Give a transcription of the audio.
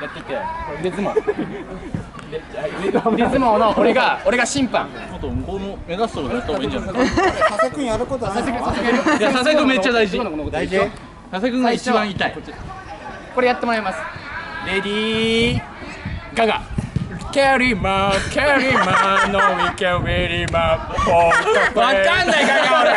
やってて腕相撲で腕相撲の俺が俺が審判。もっと向こうの目指すとこやった方がいいんじゃない佐世君やることないの？い。や佐世君めっちゃ大事。大事佐世君が一番痛い。これやってもらいます。レディー。ガガ。キャリーマンキャリーマンのみキャリーマン。わかんないガガ。俺